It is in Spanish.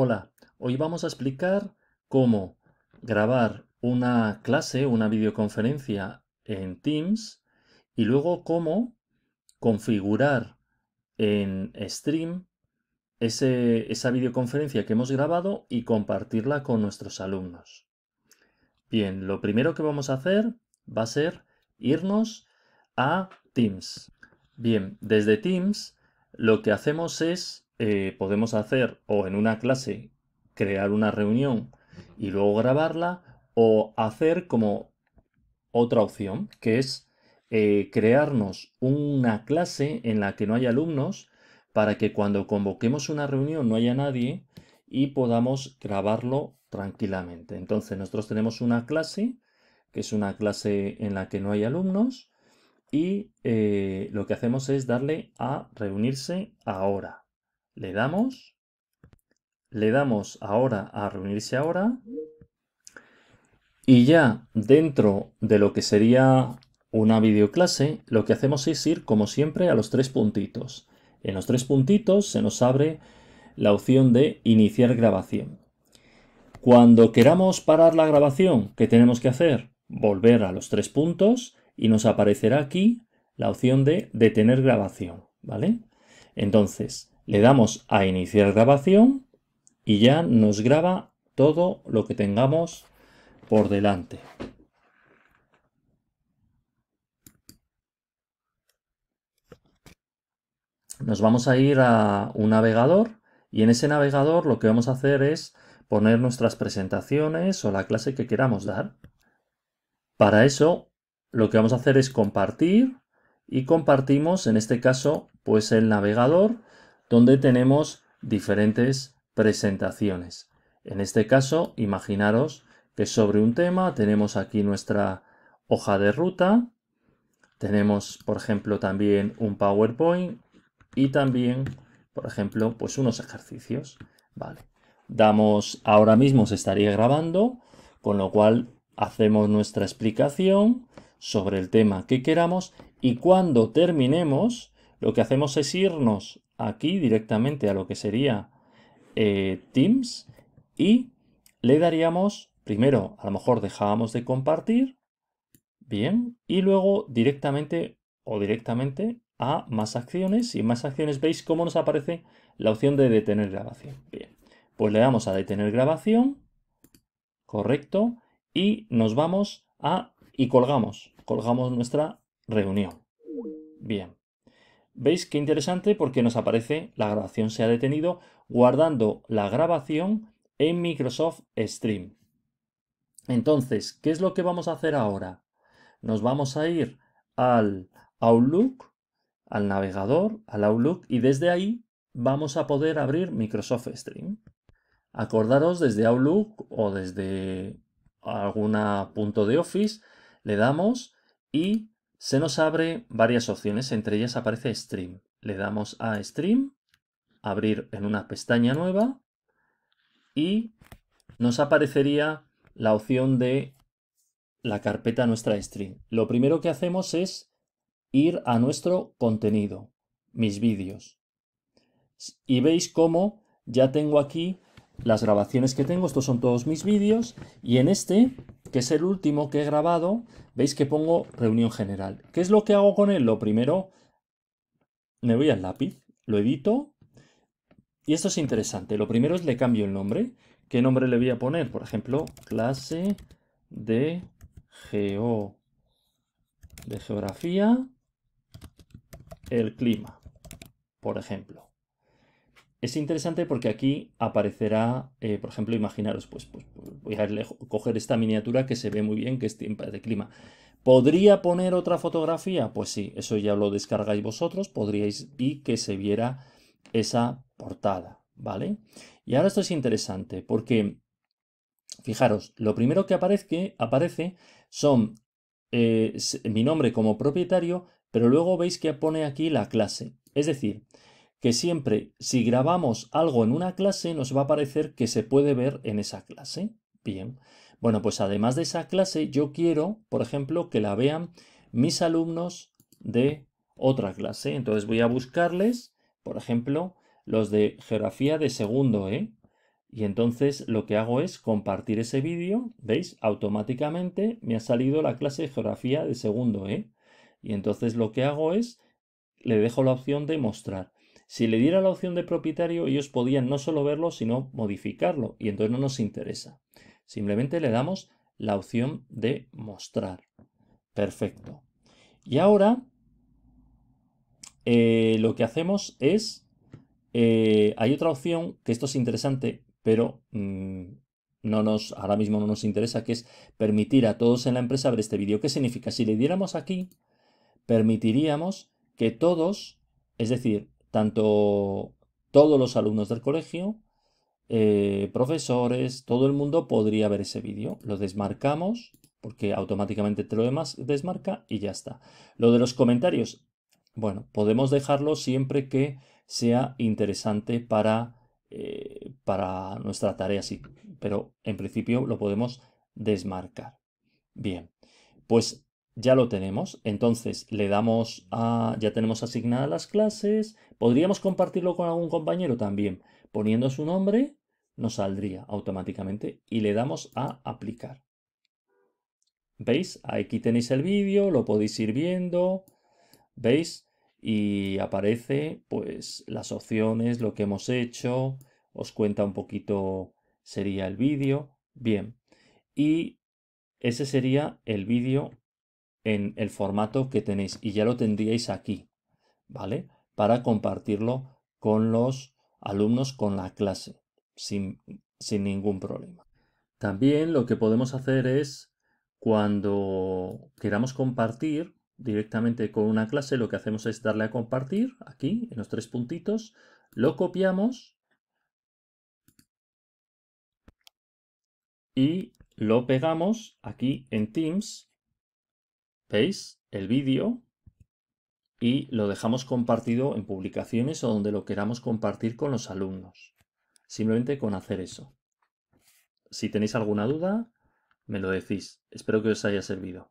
Hola, hoy vamos a explicar cómo grabar una clase, una videoconferencia en Teams y luego cómo configurar en Stream esa videoconferencia que hemos grabado y compartirla con nuestros alumnos. Bien, lo primero que vamos a hacer va a ser irnos a Teams. Bien, desde Teams lo que hacemos es eh, podemos hacer o en una clase crear una reunión y luego grabarla o hacer como otra opción que es eh, crearnos una clase en la que no haya alumnos para que cuando convoquemos una reunión no haya nadie y podamos grabarlo tranquilamente. Entonces nosotros tenemos una clase que es una clase en la que no hay alumnos y eh, lo que hacemos es darle a reunirse ahora. Le damos. Le damos ahora a reunirse ahora. Y ya dentro de lo que sería una videoclase, lo que hacemos es ir, como siempre, a los tres puntitos. En los tres puntitos se nos abre la opción de iniciar grabación. Cuando queramos parar la grabación, ¿qué tenemos que hacer? Volver a los tres puntos y nos aparecerá aquí la opción de detener grabación, ¿vale? Entonces, le damos a iniciar grabación y ya nos graba todo lo que tengamos por delante. Nos vamos a ir a un navegador y en ese navegador lo que vamos a hacer es poner nuestras presentaciones o la clase que queramos dar. Para eso lo que vamos a hacer es compartir y compartimos en este caso pues el navegador donde tenemos diferentes presentaciones. En este caso, imaginaros que sobre un tema tenemos aquí nuestra hoja de ruta, tenemos, por ejemplo, también un PowerPoint y también, por ejemplo, pues unos ejercicios. Vale. Damos, ahora mismo se estaría grabando, con lo cual hacemos nuestra explicación sobre el tema que queramos y cuando terminemos, lo que hacemos es irnos aquí directamente a lo que sería eh, Teams y le daríamos, primero a lo mejor dejábamos de compartir, bien, y luego directamente o directamente a más acciones y más acciones veis cómo nos aparece la opción de detener grabación. Bien, pues le damos a detener grabación, correcto, y nos vamos a y colgamos, colgamos nuestra reunión. Bien. ¿Veis qué interesante? Porque nos aparece la grabación se ha detenido guardando la grabación en Microsoft Stream. Entonces, ¿qué es lo que vamos a hacer ahora? Nos vamos a ir al Outlook, al navegador, al Outlook, y desde ahí vamos a poder abrir Microsoft Stream. Acordaros desde Outlook o desde algún punto de Office, le damos y se nos abre varias opciones, entre ellas aparece Stream. Le damos a Stream, abrir en una pestaña nueva y nos aparecería la opción de la carpeta nuestra Stream. Lo primero que hacemos es ir a nuestro contenido, mis vídeos. Y veis cómo ya tengo aquí las grabaciones que tengo, estos son todos mis vídeos, y en este, que es el último que he grabado, veis que pongo reunión general. ¿Qué es lo que hago con él? Lo primero, me voy al lápiz, lo edito, y esto es interesante. Lo primero es le cambio el nombre. ¿Qué nombre le voy a poner? Por ejemplo, clase de geo de geografía, el clima, por ejemplo. Es interesante porque aquí aparecerá, eh, por ejemplo, imaginaros, pues, pues, voy a coger esta miniatura que se ve muy bien, que es tiempo de clima. ¿Podría poner otra fotografía? Pues sí, eso ya lo descargáis vosotros, podríais y que se viera esa portada, ¿vale? Y ahora esto es interesante porque, fijaros, lo primero que aparece, aparece son eh, mi nombre como propietario, pero luego veis que pone aquí la clase. Es decir, que siempre si grabamos algo en una clase nos va a parecer que se puede ver en esa clase. Bien, bueno, pues además de esa clase yo quiero, por ejemplo, que la vean mis alumnos de otra clase. Entonces voy a buscarles, por ejemplo, los de geografía de segundo, ¿eh? Y entonces lo que hago es compartir ese vídeo, ¿veis? Automáticamente me ha salido la clase de geografía de segundo, ¿eh? Y entonces lo que hago es, le dejo la opción de mostrar. Si le diera la opción de propietario, ellos podían no solo verlo, sino modificarlo, y entonces no nos interesa. Simplemente le damos la opción de mostrar. Perfecto. Y ahora eh, lo que hacemos es, eh, hay otra opción, que esto es interesante, pero mm, no nos, ahora mismo no nos interesa, que es permitir a todos en la empresa ver este vídeo. ¿Qué significa? Si le diéramos aquí, permitiríamos que todos, es decir, tanto todos los alumnos del colegio, eh, profesores, todo el mundo podría ver ese vídeo. Lo desmarcamos porque automáticamente te lo desmarca y ya está. Lo de los comentarios, bueno, podemos dejarlo siempre que sea interesante para, eh, para nuestra tarea, sí, pero en principio lo podemos desmarcar. Bien, pues ya lo tenemos. Entonces le damos a, ya tenemos asignadas las clases. Podríamos compartirlo con algún compañero también. Poniendo su nombre, nos saldría automáticamente y le damos a aplicar. ¿Veis? Aquí tenéis el vídeo, lo podéis ir viendo. ¿Veis? Y aparece pues las opciones, lo que hemos hecho. Os cuenta un poquito, sería el vídeo. Bien. Y ese sería el vídeo en el formato que tenéis y ya lo tendríais aquí, ¿vale? Para compartirlo con los alumnos, con la clase, sin, sin ningún problema. También lo que podemos hacer es, cuando queramos compartir directamente con una clase, lo que hacemos es darle a compartir, aquí, en los tres puntitos, lo copiamos y lo pegamos aquí en Teams ¿Veis? El vídeo y lo dejamos compartido en publicaciones o donde lo queramos compartir con los alumnos. Simplemente con hacer eso. Si tenéis alguna duda, me lo decís. Espero que os haya servido.